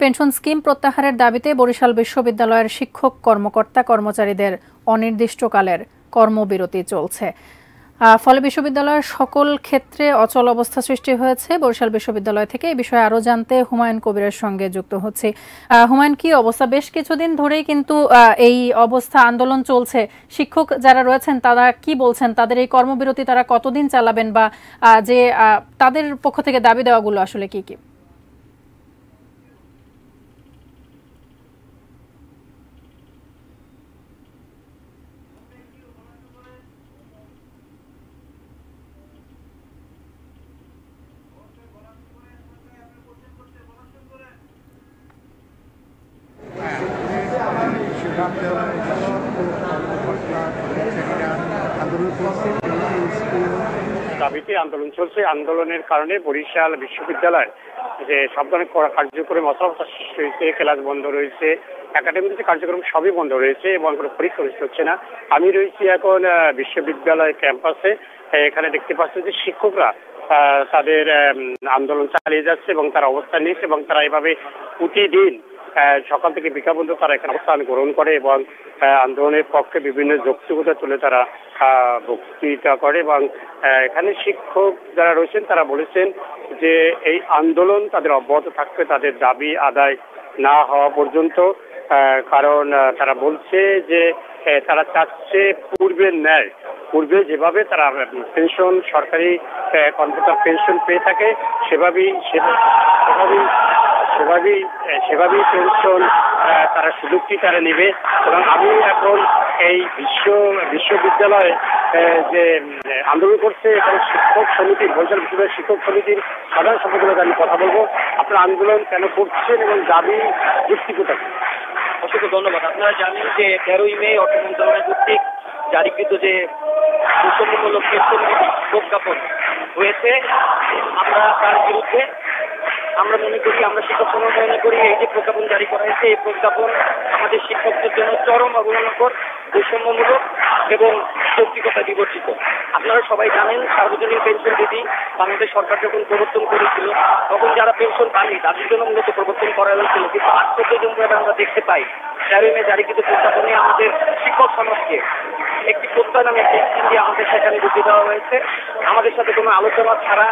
Pension scheme প্রত্যাহারের দাবিতে বরিশাল বিশ্ববিদ্যালয়ের শিক্ষক, কর্মকর্তা, কর্মচারীদের অনির্দিষ্টকালের কর্মবিরতি চলছে। ফলে বিশ্ববিদ্যালয়ের সকল ক্ষেত্রে অচল অবস্থা সৃষ্টি হয়েছে। বরিশাল বিশ্ববিদ্যালয় থেকে এই বিষয়ে আরও জানতে হুমায়ুন কবিরের সঙ্গে যুক্ত হচ্ছে। হুমায়ুন, কি অবস্থা? বেশ কিছুদিন ধরেই কিন্তু এই অবস্থা আন্দোলন চলছে। শিক্ষক যারা রয়েছেন, তারা কি বলছেন? তাদের এই কর্মবিরতি তারা কতদিন চালাবেন বা যে তাদের পক্ষ থেকে দাবি দেওয়াগুলো আসলে কি কি? দাবিতে আন্দোলন চলছে। আন্দোলনের কারণে বরিশাল বিশ্ববিদ্যালয় যে সব ধরনের কার্যক্রম অসংখ্য হয়েছে ক্লাস বন্ধ রয়েছে একাডেমিতে কার্যক্রম সবই বন্ধ রয়েছে এবং কোনো পরীক্ষা অনুষ্ঠিত হচ্ছে না। আমি রয়েছি এখন বিশ্ববিদ্যালয় ক্যাম্পাসে। এখানে দেখতে পাচ্ছি যে শিক্ষকরা তাদের আন্দোলন চালিয়ে যাচ্ছে এবং তারা অবস্থান নিয়েছে এবং তারা এভাবে প্রতিদিন সকাল থেকে পর্যন্ত তারা এখানে অবস্থান গ্রহণ করে এবং আন্দোলনের পক্ষে বিভিন্ন যৌক্তিকতা তুলে তারা বক্তৃতা করে এবং এখানে শিক্ষক যারা রয়েছেন তারা বলেছেন যে এই আন্দোলন তাদের অব্যাহত থাকবে, তাদের দাবি আদায় না হওয়া পর্যন্ত কারণ তারা বলছে যে তারা চাচ্ছে পূর্বের ন্যায়। পূর্বে যেভাবে তারা পেনশন, সরকারি কর্মকর্তার পেনশন পেয়ে থাকে, সেভাবেই সেভাবেই সেভাবেই সেভাবেই পেনশন তারা সুযোগটি তারা নেবে। এবং আমি এখন এই বিশ্ব, বিশ্ববিদ্যালয়ে যে আন্দোলন করছে এবং শিক্ষক সমিতির, বরিশাল বিশ্ববিদ্যালয় শিক্ষক সমিতির সাধারণ সম্পাদকের আমি কথা বলব। আপনার আন্দোলন কেন করছেন এবং দাবি কোথায়? অসংখ্য ধন্যবাদ। আপনারা জানেন যে তেরোই মে অর্থ মন্ত্রণালয় কর্তৃক জারিকৃত যে সুষমমূলক প্রজ্ঞাপন হয়েছে। আমরা তার বিরুদ্ধে আমরা মনে করি, আমরা শিক্ষক সমাজ মনে করি, এই যে প্রজ্ঞাপন জারি করা হয়েছে, এই প্রজ্ঞাপন আমাদের শিক্ষকদের জন্য চরম অবমানকর বৈষম্যমূলক এবং যৌক্তিকতা বিবর্জিত। আপনারা সবাই জানেন, সার্বজনীন পেনশন বিধি বাংলাদেশ সরকার যখন প্রবর্তন করেছিল, তখন যারা পেনশন পায়নি, তাদের জন্য মূলত প্রবর্তন করা হয়েছিল। কিন্তু আশ্চর্যজনকভাবে আমরা দেখতে পাই, তেরোই মে জারিকৃত প্রজ্ঞাপনে আমাদের শিক্ষক সমাজকে একটি প্রত্যয় নামে দিয়ে আমাদের সেখানে ঢুকে দেওয়া হয়েছে। আমাদের সাথে কোনো আলোচনা ছাড়া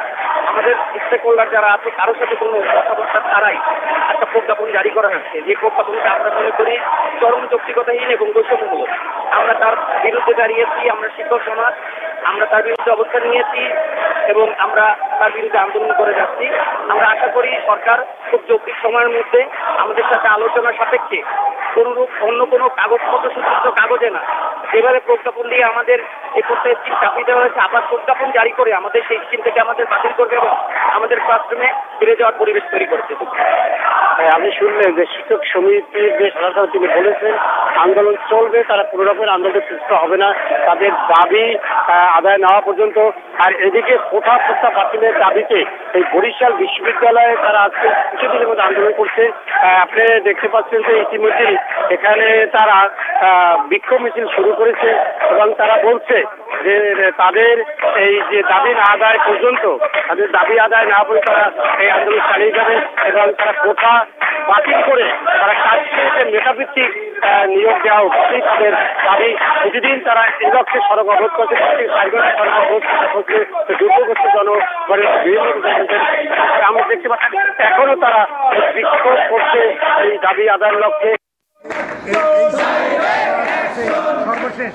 আমাদের স্টেক হোল্ডার যারা আছে, কারোর সাথে কোনো কথাবার্তা ছাড়াই একটা প্রজ্ঞাপন জারি করা হয়েছে যে প্রজ্ঞাপনটা আমরা মনে করি চরম যৌক্তিকতাহীন এবং বৈষম্যমূলক। আমরা তার বিরুদ্ধে দাঁড়িয়েছি, আমরা শিক্ষক সমাজ, আমরা তার বিরুদ্ধে অবস্থান নিয়েছি এবং আমরা তার বিরুদ্ধে আন্দোলন করে যাচ্ছি। আমরা আশা করি সরকার খুব যৌক্তিক সময়ের মধ্যে আমাদের সাথে আলোচনা সাপেক্ষে কোনরূপ অন্য কোনো কাগজপত্র সূচিত কাগজে না। যেভাবে প্রজ্ঞাপন দিয়ে আমাদের এই প্রত্যেক চাপিয়ে দেওয়া হয়েছে। আবার প্রজ্ঞাপন জারি করে আমাদের সেই স্কিম থেকে আমাদের বাতিল করবে এবং আমাদের ক্লাসরুমে ফিরে যাওয়ার পরিবেশ তৈরি করেছে। আমি শুনলেন যে শিক্ষক সমিতির যে সদস্য তিনি বলেছেন, আন্দোলন চলবে, তারা কোনো রকমের আন্দোলনে সুস্থ হবে না। তাদের দাবি আদায় নেওয়া পর্যন্ত। আর এদিকে কোথা প্রথা বাতিলের দাবিতে এই বরিশাল বিশ্ববিদ্যালয়ে তারা আজকে কিছুদিনের মধ্যে আন্দোলন করছে। আপনি দেখতে পাচ্ছেন যে ইতিমধ্যে এখানে তারা বিক্ষোভ মিছিল শুরু করেছে এবং তারা বলছে যে তাদের এই যে দাবি না আদায় পর্যন্ত, তাদের দাবি আদায় না করে তারা এই আন্দোলন চালিয়ে যাবে এবং তারা কোথা বাতিল করে তারা কাজকে মেধাভিত্তিক নিয়োগ দেওয়া উচিত তাদের দাবি প্রতিদিন তারা এই লক্ষ্যে সড়ক অবরোধ করছে সাইকেল সড়ক অবরোধ করছে দুর্গগ্রস্ত জনগণের বিভিন্ন আমরা দেখতে পাচ্ছি এখনও তারা বিক্ষোভ করছে এই দাবি আদায়ের লক্ষ্যে সর্বশেষ